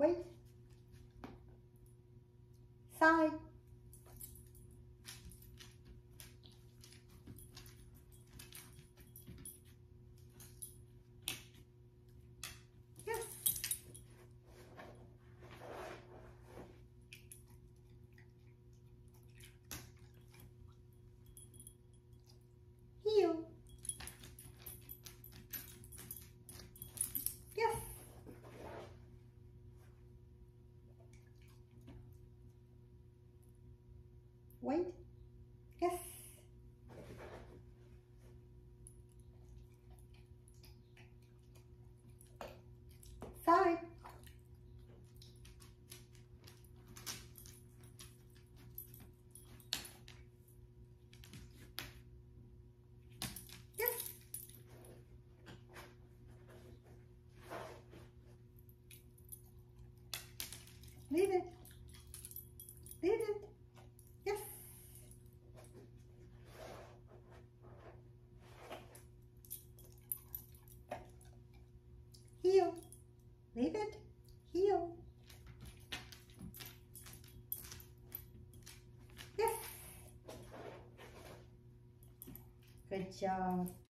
Wait. Side. Yes. Heel. Yes. Wait. Yes. Side. Yes. Leave it. Leave it. Yes. Heel. Leave it. Heel. Yes. Good job.